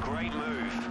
Great move.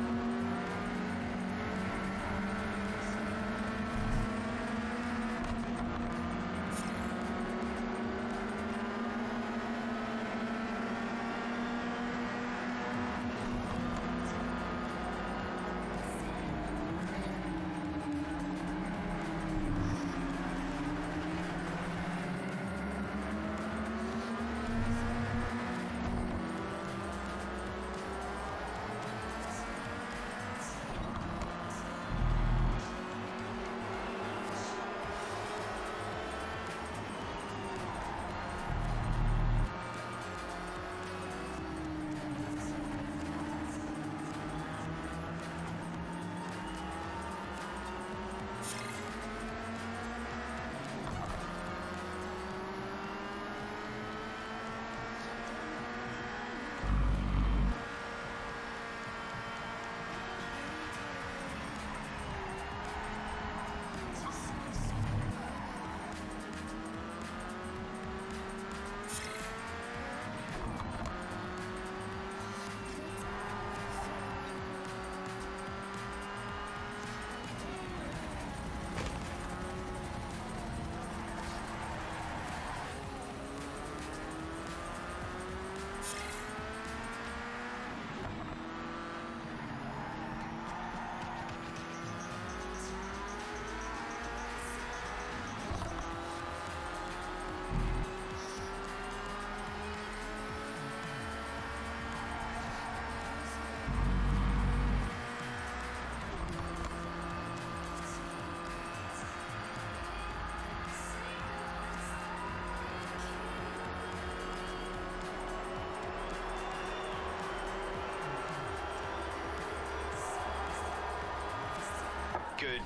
Good job.